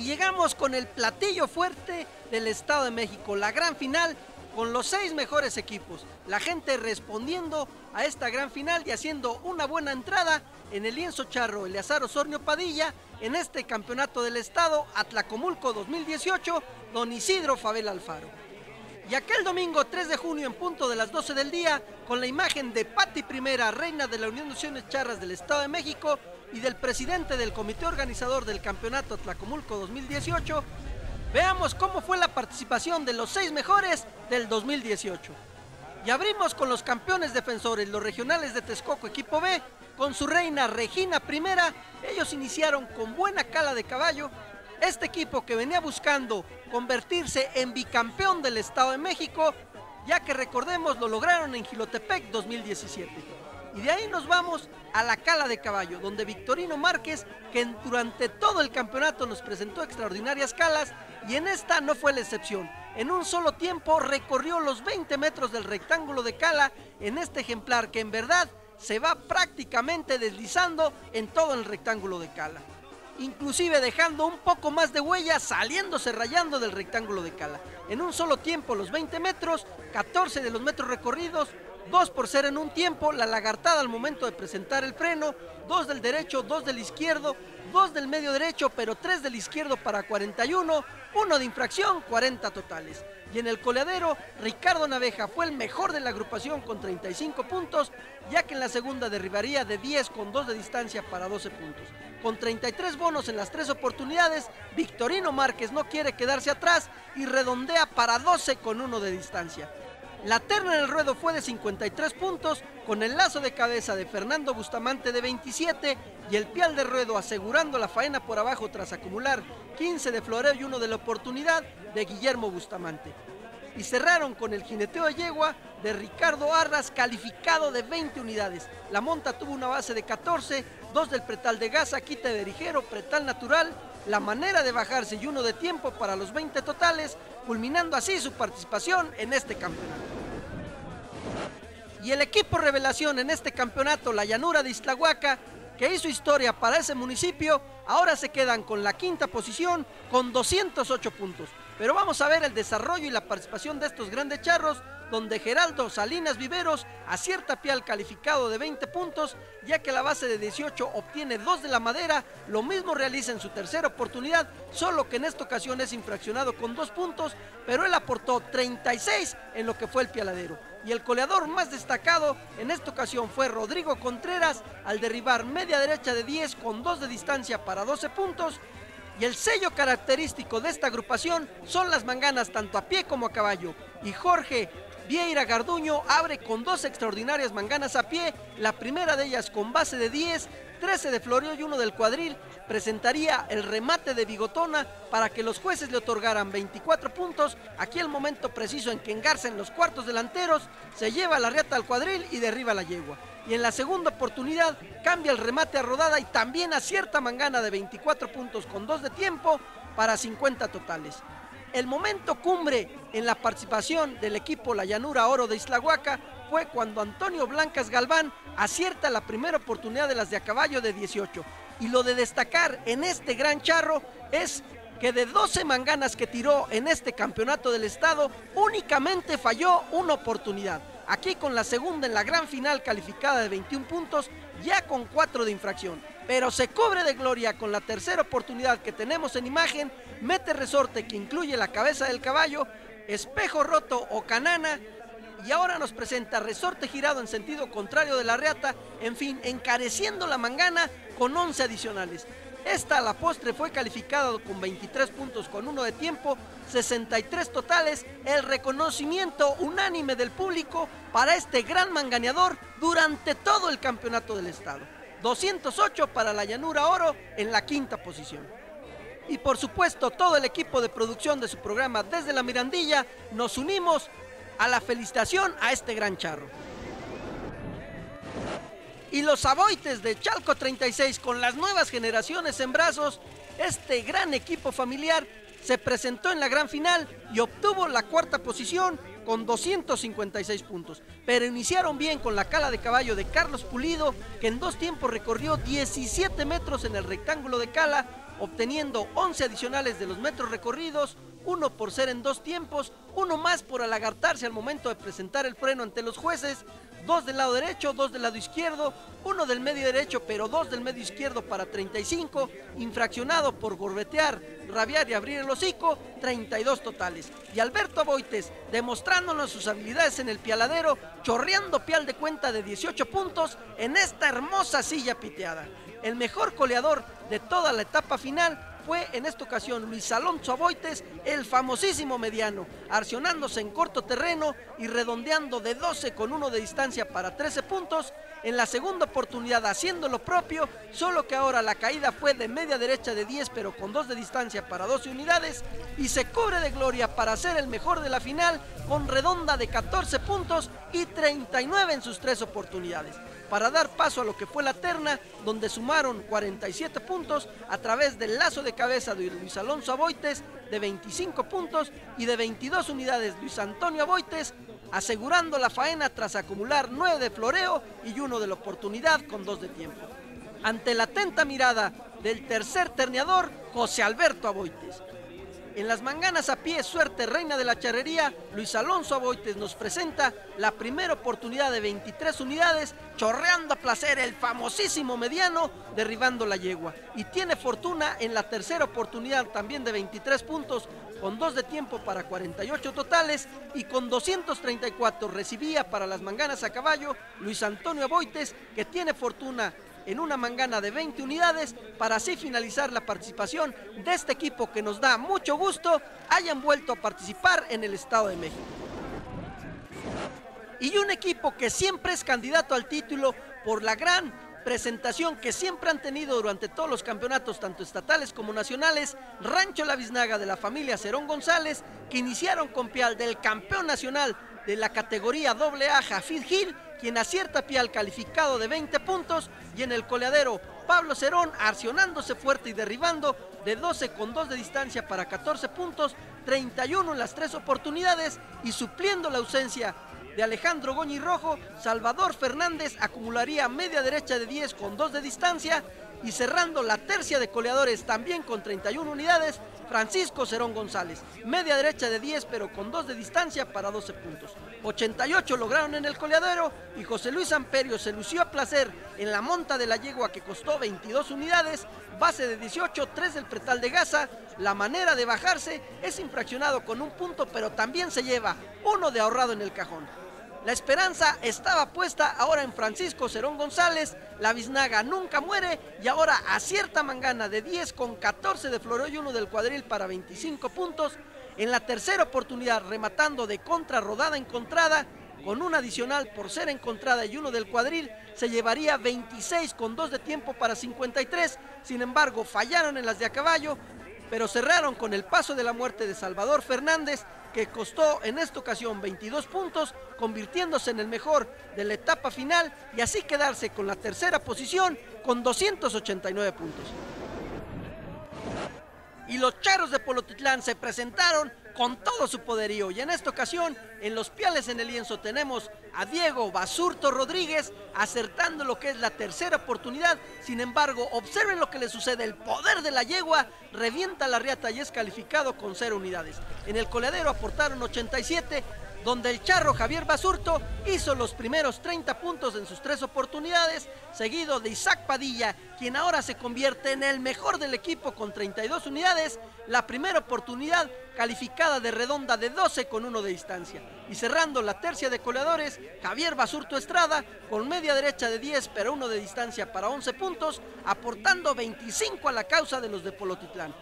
Y llegamos con el platillo fuerte del Estado de México, la gran final con los seis mejores equipos. La gente respondiendo a esta gran final y haciendo una buena entrada en el lienzo charro Eleazar Osornio Padilla en este campeonato del Estado Atlacomulco 2018, don Isidro Fabel Alfaro. Y aquel domingo 3 de junio en punto de las 12 del día, con la imagen de Patti Primera, reina de la Unión de Naciones Charras del Estado de México, y del presidente del comité organizador del campeonato Atlacomulco 2018, veamos cómo fue la participación de los seis mejores del 2018. Y abrimos con los campeones defensores, los regionales de Texcoco equipo B, con su reina Regina Primera. Ellos iniciaron con buena cala de caballo. Este equipo que venía buscando convertirse en bicampeón del Estado de México, ya que recordemos lo lograron en Gilotepec 2017. Y de ahí nos vamos a la cala de caballo, donde Victorino Márquez, que durante todo el campeonato nos presentó extraordinarias calas, y en esta no fue la excepción. En un solo tiempo recorrió los 20 metros del rectángulo de cala en este ejemplar que en verdad se va prácticamente deslizando en todo el rectángulo de cala. Inclusive dejando un poco más de huella saliéndose rayando del rectángulo de cala. En un solo tiempo los 20 metros, 14 de los metros recorridos, dos por ser en un tiempo, la lagartada al momento de presentar el freno, dos del derecho, dos del izquierdo, dos del medio derecho, pero tres del izquierdo para 41, uno de infracción, 40 totales. Y en el coleadero, Ricardo Naveja fue el mejor de la agrupación con 35 puntos, ya que en la segunda derribaría de 10 con 2 de distancia para 12 puntos. Con 33 bonos en las tres oportunidades, Victorino Márquez no quiere quedarse atrás y redondea para 12 con 1 de distancia. La terna en el ruedo fue de 53 puntos, con el lazo de cabeza de Fernando Bustamante de 27 y el pial de ruedo asegurando la faena por abajo tras acumular 15 de floreo y uno de la oportunidad de Guillermo Bustamante. Y cerraron con el jineteo de yegua de Ricardo Arras calificado de 20 unidades. La monta tuvo una base de 14, dos del pretal de gasa, quita de ligero, pretal natural, la manera de bajarse y uno de tiempo para los 20 totales, culminando así su participación en este campeonato. Y el equipo revelación en este campeonato, la llanura de Iztlahuaca, que hizo historia para ese municipio, ahora se quedan con la quinta posición con 208 puntos. Pero vamos a ver el desarrollo y la participación de estos grandes charros, donde Geraldo Salinas Viveros acierta pie al calificado de 20 puntos, ya que la base de 18 obtiene 2 de la madera, lo mismo realiza en su tercera oportunidad, solo que en esta ocasión es infraccionado con 2 puntos, pero él aportó 36 en lo que fue el pialadero. Y el coleador más destacado en esta ocasión fue Rodrigo Contreras al derribar media derecha de 10 con 2 de distancia para 12 puntos y el sello característico de esta agrupación son las manganas tanto a pie como a caballo. Y Jorge Vieira Garduño abre con dos extraordinarias manganas a pie, la primera de ellas con base de 10, 13 de floreo y uno del cuadril, presentaría el remate de Bigotona para que los jueces le otorgaran 24 puntos. Aquí el momento preciso en que engarcen los cuartos delanteros, se lleva la riata al cuadril y derriba la yegua y en la segunda oportunidad cambia el remate a rodada y también acierta Mangana de 24 puntos con 2 de tiempo para 50 totales. El momento cumbre en la participación del equipo La Llanura Oro de Islahuaca fue cuando Antonio Blancas Galván acierta la primera oportunidad de las de a caballo de 18. Y lo de destacar en este gran charro es que de 12 manganas que tiró en este campeonato del estado, únicamente falló una oportunidad. Aquí con la segunda en la gran final calificada de 21 puntos, ya con 4 de infracción. Pero se cubre de gloria con la tercera oportunidad que tenemos en imagen, mete resorte que incluye la cabeza del caballo, espejo roto o canana, y ahora nos presenta resorte girado en sentido contrario de la reata, en fin, encareciendo la mangana con 11 adicionales. Esta a la postre fue calificada con 23 puntos con uno de tiempo, 63 totales, el reconocimiento unánime del público para este gran manganeador durante todo el campeonato del estado. 208 para la Llanura Oro en la quinta posición. Y por supuesto todo el equipo de producción de su programa desde la Mirandilla nos unimos a la felicitación a este gran charro y los Aboites de Chalco 36 con las nuevas generaciones en brazos, este gran equipo familiar se presentó en la gran final y obtuvo la cuarta posición con 256 puntos. Pero iniciaron bien con la cala de caballo de Carlos Pulido, que en dos tiempos recorrió 17 metros en el rectángulo de cala, obteniendo 11 adicionales de los metros recorridos, uno por ser en dos tiempos, uno más por alagartarse al momento de presentar el freno ante los jueces, dos del lado derecho, dos del lado izquierdo, uno del medio derecho, pero dos del medio izquierdo para 35, infraccionado por gorbetear, rabiar y abrir el hocico, 32 totales. Y Alberto Boites, demostrándonos sus habilidades en el pialadero, chorreando pial de cuenta de 18 puntos en esta hermosa silla piteada. El mejor coleador de toda la etapa final fue en esta ocasión Luis Alonso Aboites, el famosísimo mediano, arcionándose en corto terreno y redondeando de 12 con 1 de distancia para 13 puntos. En la segunda oportunidad haciendo lo propio, solo que ahora la caída fue de media derecha de 10 pero con 2 de distancia para 12 unidades y se cubre de gloria para ser el mejor de la final con redonda de 14 puntos y 39 en sus tres oportunidades para dar paso a lo que fue la terna, donde sumaron 47 puntos a través del lazo de cabeza de Luis Alonso Aboites de 25 puntos y de 22 unidades Luis Antonio Aboites, asegurando la faena tras acumular 9 de floreo y uno de la oportunidad con 2 de tiempo. Ante la atenta mirada del tercer terneador, José Alberto Aboites, en las manganas a pie, suerte reina de la charrería, Luis Alonso Aboites nos presenta la primera oportunidad de 23 unidades, chorreando a placer el famosísimo mediano, derribando la yegua. Y tiene fortuna en la tercera oportunidad también de 23 puntos, con dos de tiempo para 48 totales y con 234 recibía para las manganas a caballo Luis Antonio Aboites, que tiene fortuna en una mangana de 20 unidades para así finalizar la participación de este equipo que nos da mucho gusto hayan vuelto a participar en el Estado de México. Y un equipo que siempre es candidato al título por la gran presentación que siempre han tenido durante todos los campeonatos, tanto estatales como nacionales, Rancho La Biznaga de la familia Cerón González, que iniciaron con pial del campeón nacional de la categoría AA, Jafid Gil, quien acierta pial calificado de 20 puntos, y en el coleadero Pablo Cerón arcionándose fuerte y derribando de 12 con 2 de distancia para 14 puntos, 31 en las tres oportunidades y supliendo la ausencia de Alejandro Goñi Rojo, Salvador Fernández acumularía media derecha de 10 con 2 de distancia y cerrando la tercia de coleadores también con 31 unidades, Francisco Cerón González, media derecha de 10 pero con 2 de distancia para 12 puntos. 88 lograron en el coleadero y José Luis Amperio se lució a placer en la monta de la yegua que costó 22 unidades, base de 18, 3 del pretal de Gaza. La manera de bajarse es infraccionado con un punto pero también se lleva uno de ahorrado en el cajón. La esperanza estaba puesta ahora en Francisco Cerón González. La biznaga nunca muere y ahora acierta Mangana de 10 con 14 de Floreo y uno del cuadril para 25 puntos. En la tercera oportunidad rematando de contra rodada encontrada con un adicional por ser encontrada y uno del cuadril, se llevaría 26 con 2 de tiempo para 53. Sin embargo, fallaron en las de a caballo, pero cerraron con el paso de la muerte de Salvador Fernández que costó en esta ocasión 22 puntos, convirtiéndose en el mejor de la etapa final y así quedarse con la tercera posición con 289 puntos. Y los charros de Polotitlán se presentaron con todo su poderío. Y en esta ocasión, en los piales en el lienzo, tenemos a Diego Basurto Rodríguez acertando lo que es la tercera oportunidad. Sin embargo, observen lo que le sucede. El poder de la yegua revienta la riata y es calificado con cero unidades. En el coladero aportaron 87, donde el charro Javier Basurto hizo los primeros 30 puntos en sus tres oportunidades, seguido de Isaac Padilla, quien ahora se convierte en el mejor del equipo con 32 unidades, la primera oportunidad calificada de redonda de 12 con 1 de distancia. Y cerrando la tercia de coleadores, Javier Basurto Estrada con media derecha de 10 pero 1 de distancia para 11 puntos, aportando 25 a la causa de los de Polotitlán.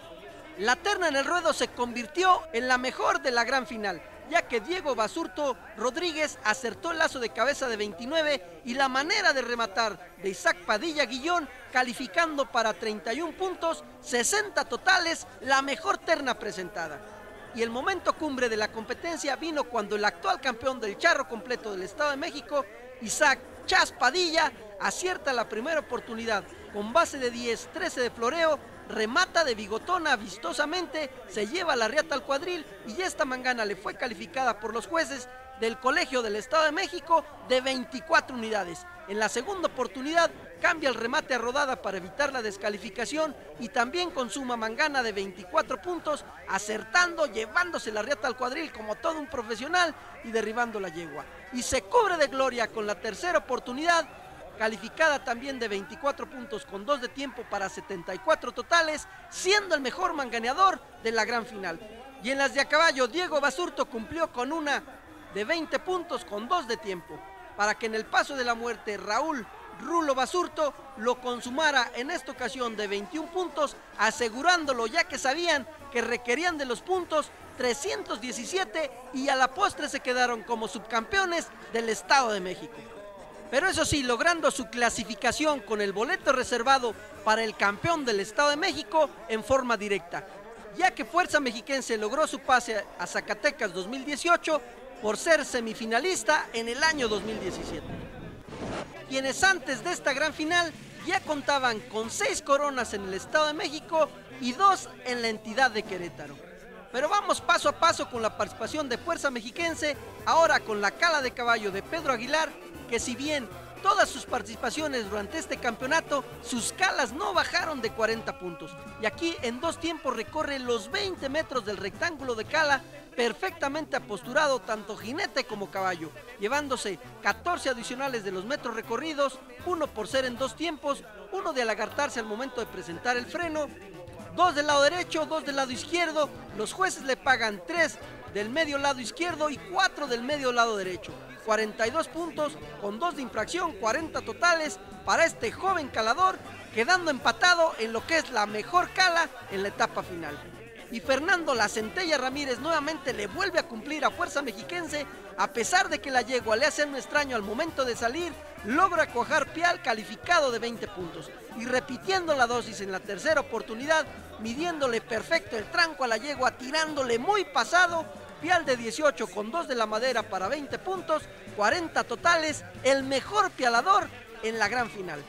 La terna en el ruedo se convirtió en la mejor de la gran final ya que Diego Basurto Rodríguez acertó el lazo de cabeza de 29 y la manera de rematar de Isaac Padilla Guillón, calificando para 31 puntos, 60 totales, la mejor terna presentada. Y el momento cumbre de la competencia vino cuando el actual campeón del charro completo del Estado de México, Isaac Chas Padilla, acierta la primera oportunidad con base de 10, 13 de floreo remata de bigotona vistosamente, se lleva la riata al cuadril y esta mangana le fue calificada por los jueces del Colegio del Estado de México de 24 unidades. En la segunda oportunidad, cambia el remate a rodada para evitar la descalificación y también consuma mangana de 24 puntos, acertando, llevándose la riata al cuadril como todo un profesional y derribando la yegua. Y se cubre de gloria con la tercera oportunidad, calificada también de 24 puntos con dos de tiempo para 74 totales, siendo el mejor manganeador de la gran final. Y en las de a caballo, Diego Basurto cumplió con una de 20 puntos con dos de tiempo, para que en el paso de la muerte Raúl Rulo Basurto lo consumara en esta ocasión de 21 puntos, asegurándolo ya que sabían que requerían de los puntos 317 y a la postre se quedaron como subcampeones del Estado de México. Pero eso sí, logrando su clasificación con el boleto reservado para el campeón del Estado de México en forma directa, ya que Fuerza Mexiquense logró su pase a Zacatecas 2018 por ser semifinalista en el año 2017 quienes antes de esta gran final ya contaban con seis coronas en el Estado de México y dos en la entidad de Querétaro. Pero vamos paso a paso con la participación de Fuerza Mexiquense, ahora con la cala de caballo de Pedro Aguilar, que si bien todas sus participaciones durante este campeonato, sus calas no bajaron de 40 puntos. Y aquí en dos tiempos recorre los 20 metros del rectángulo de cala, perfectamente aposturado tanto jinete como caballo, llevándose 14 adicionales de los metros recorridos, uno por ser en dos tiempos, uno de alagartarse al momento de presentar el freno, dos del lado derecho, dos del lado izquierdo, los jueces le pagan tres del medio lado izquierdo y cuatro del medio lado derecho. 42 puntos con dos de infracción, 40 totales para este joven calador, quedando empatado en lo que es la mejor cala en la etapa final. Y Fernando La Centella Ramírez nuevamente le vuelve a cumplir a Fuerza Mexiquense, a pesar de que la yegua le hace un extraño al momento de salir, logra cojar pial calificado de 20 puntos. Y repitiendo la dosis en la tercera oportunidad, midiéndole perfecto el tranco a la yegua, tirándole muy pasado, Pial de 18 con 2 de la madera para 20 puntos, 40 totales, el mejor pialador en la gran final.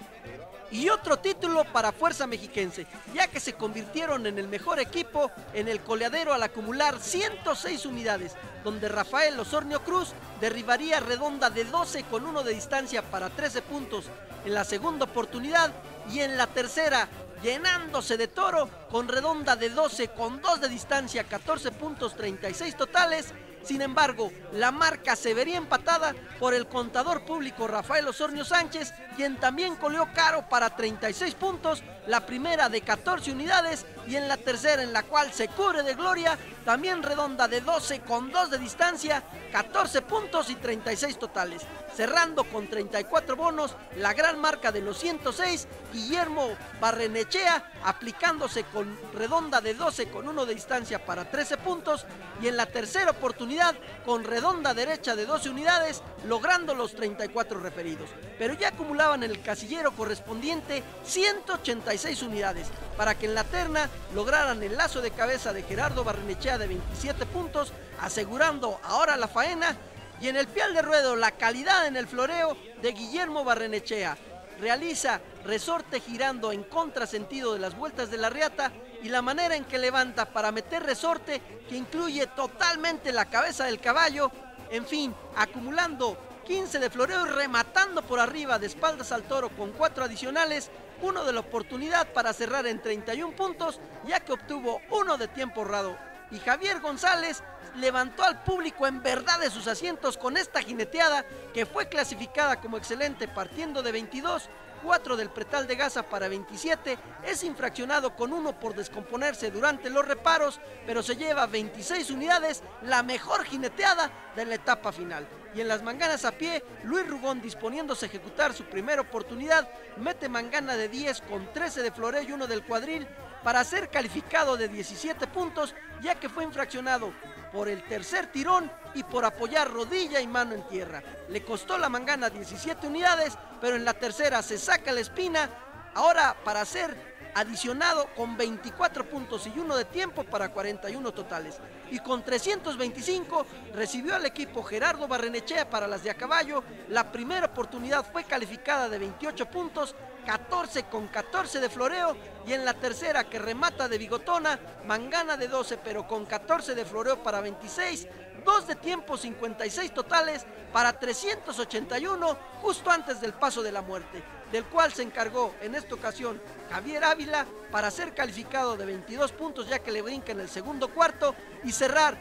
Y otro título para Fuerza Mexiquense, ya que se convirtieron en el mejor equipo en el coleadero al acumular 106 unidades, donde Rafael Osornio Cruz derribaría redonda de 12 con 1 de distancia para 13 puntos en la segunda oportunidad y en la tercera llenándose de toro con redonda de 12 con 2 de distancia, 14 puntos 36 totales. Sin embargo, la marca se vería empatada por el contador público Rafael Osornio Sánchez, quien también coleó caro para 36 puntos, la primera de 14 unidades y en la tercera en la cual se cubre de gloria, también redonda de 12 con 2 de distancia, 14 puntos y 36 totales. Cerrando con 34 bonos, la gran marca de los 106, Guillermo Barrenechea, aplicándose con redonda de 12 con 1 de distancia para 13 puntos y en la tercera oportunidad con redonda derecha de 12 unidades, logrando los 34 referidos. Pero ya acumulaban en el casillero correspondiente 186 unidades, para que en la terna lograran el lazo de cabeza de Gerardo Barrenechea de 27 puntos, asegurando ahora la faena, y en el pial de ruedo la calidad en el floreo de Guillermo Barrenechea. Realiza resorte girando en contrasentido de las vueltas de la riata y la manera en que levanta para meter resorte que incluye totalmente la cabeza del caballo, en fin, acumulando 15 de floreo y rematando por arriba de espaldas al toro con cuatro adicionales, uno de la oportunidad para cerrar en 31 puntos, ya que obtuvo uno de tiempo rado. Y Javier González levantó al público en verdad de sus asientos con esta jineteada que fue clasificada como excelente partiendo de 22 4 del pretal de Gaza para 27, es infraccionado con uno por descomponerse durante los reparos, pero se lleva 26 unidades, la mejor jineteada de la etapa final. Y en las manganas a pie, Luis Rugón disponiéndose a ejecutar su primera oportunidad, mete mangana de 10 con 13 de floreo y uno del cuadril para ser calificado de 17 puntos, ya que fue infraccionado por el tercer tirón y por apoyar rodilla y mano en tierra. Le costó la mangana 17 unidades, pero en la tercera se saca la espina. Ahora para ser adicionado con 24 puntos y uno de tiempo para 41 totales. Y con 325 recibió al equipo Gerardo Barrenechea para las de a caballo. La primera oportunidad fue calificada de 28 puntos, 14 con 14 de floreo y en la tercera que remata de bigotona, mangana de 12 pero con 14 de floreo para 26, dos de tiempo 56 totales para 381 justo antes del paso de la muerte, del cual se encargó en esta ocasión Javier Ávila para ser calificado de 22 puntos ya que le brinca en el segundo cuarto y cerrar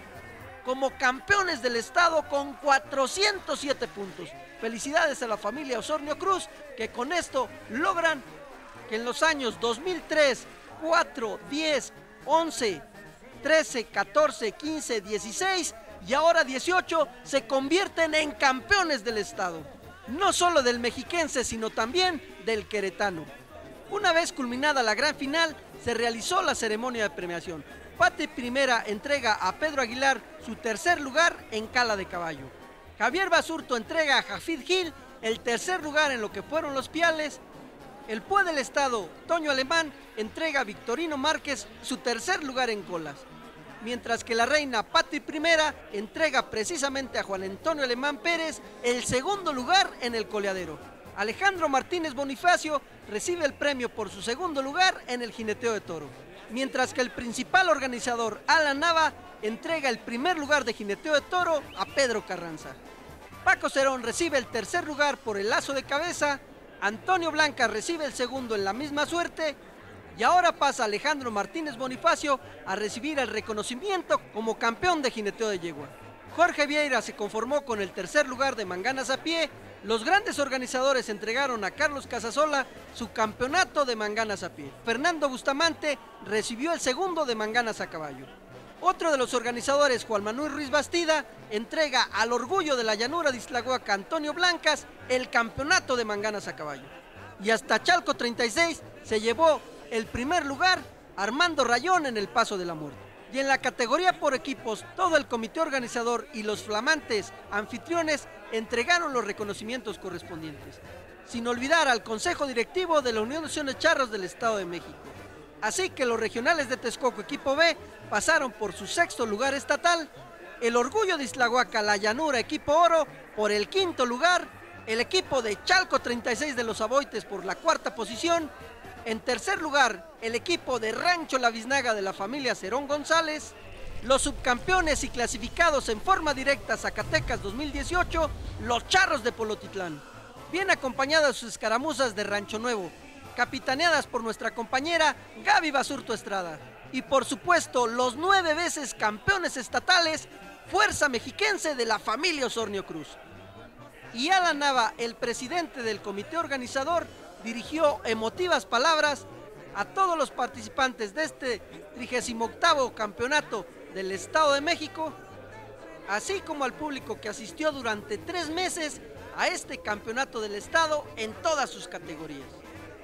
como campeones del estado con 407 puntos. Felicidades a la familia Osornio Cruz que con esto logran que en los años 2003, 4, 10, 11, 13, 14, 15, 16 y ahora 18 se convierten en campeones del estado. No solo del mexiquense, sino también del queretano. Una vez culminada la gran final, se realizó la ceremonia de premiación. Pati Primera entrega a Pedro Aguilar su tercer lugar en Cala de Caballo. Javier Basurto entrega a Jafid Gil el tercer lugar en lo que fueron los piales. El Pue del Estado, Toño Alemán, entrega a Victorino Márquez su tercer lugar en colas mientras que la reina Pati I entrega precisamente a Juan Antonio Alemán Pérez el segundo lugar en el coleadero. Alejandro Martínez Bonifacio recibe el premio por su segundo lugar en el jineteo de toro, mientras que el principal organizador, Alan Nava, entrega el primer lugar de jineteo de toro a Pedro Carranza. Paco Cerón recibe el tercer lugar por el lazo de cabeza, Antonio Blanca recibe el segundo en la misma suerte y ahora pasa Alejandro Martínez Bonifacio a recibir el reconocimiento como campeón de jineteo de yegua. Jorge Vieira se conformó con el tercer lugar de manganas a pie. Los grandes organizadores entregaron a Carlos Casasola su campeonato de manganas a pie. Fernando Bustamante recibió el segundo de manganas a caballo. Otro de los organizadores, Juan Manuel Ruiz Bastida, entrega al orgullo de la llanura de Islahuaca, Antonio Blancas, el campeonato de manganas a caballo. Y hasta Chalco 36 se llevó el primer lugar Armando Rayón en el Paso de la Muerte. Y en la categoría por equipos, todo el comité organizador y los flamantes anfitriones entregaron los reconocimientos correspondientes, sin olvidar al Consejo Directivo de la Unión de Naciones Charros del Estado de México. Así que los regionales de Texcoco equipo B pasaron por su sexto lugar estatal, el Orgullo de Islahuaca, la Llanura equipo Oro por el quinto lugar, el equipo de Chalco 36 de los Aboites por la cuarta posición en tercer lugar, el equipo de Rancho La Biznaga de la familia Cerón González. Los subcampeones y clasificados en forma directa Zacatecas 2018, los Charros de Polotitlán. Bien acompañadas sus escaramuzas de Rancho Nuevo, capitaneadas por nuestra compañera Gaby Basurto Estrada. Y por supuesto, los nueve veces campeones estatales, Fuerza Mexiquense de la familia Osornio Cruz. Y Alan Nava, el presidente del comité organizador, dirigió emotivas palabras a todos los participantes de este 38 campeonato del Estado de México, así como al público que asistió durante tres meses a este campeonato del Estado en todas sus categorías.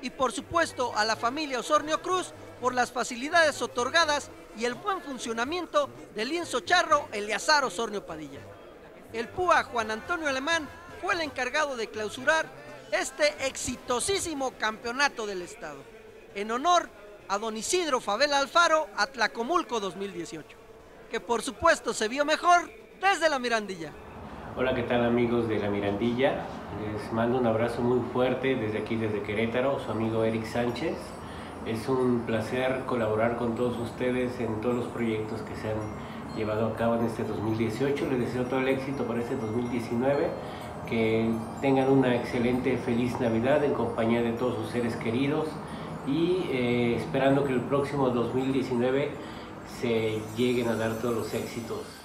Y por supuesto a la familia Osornio Cruz por las facilidades otorgadas y el buen funcionamiento del lienzo charro Eleazar Osornio Padilla. El PUA Juan Antonio Alemán fue el encargado de clausurar este exitosísimo campeonato del Estado, en honor a don Isidro Favela Alfaro Atlacomulco 2018, que por supuesto se vio mejor desde la Mirandilla. Hola, ¿qué tal amigos de la Mirandilla? Les mando un abrazo muy fuerte desde aquí, desde Querétaro, su amigo Eric Sánchez. Es un placer colaborar con todos ustedes en todos los proyectos que se han llevado a cabo en este 2018. Les deseo todo el éxito para este 2019 que tengan una excelente, feliz Navidad en compañía de todos sus seres queridos y eh, esperando que el próximo 2019 se lleguen a dar todos los éxitos